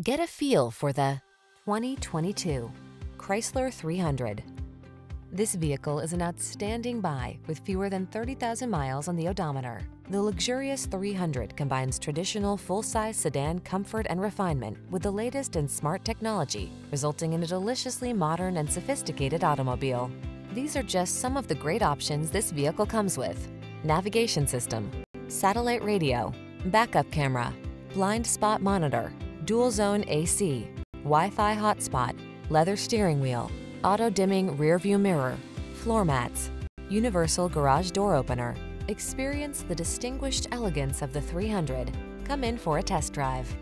Get a feel for the 2022 Chrysler 300. This vehicle is an outstanding buy with fewer than 30,000 miles on the odometer. The luxurious 300 combines traditional full-size sedan comfort and refinement with the latest in smart technology, resulting in a deliciously modern and sophisticated automobile. These are just some of the great options this vehicle comes with. Navigation system, satellite radio, backup camera, blind spot monitor, dual zone AC, Wi-Fi hotspot, leather steering wheel, auto dimming rear view mirror, floor mats, universal garage door opener. Experience the distinguished elegance of the 300. Come in for a test drive.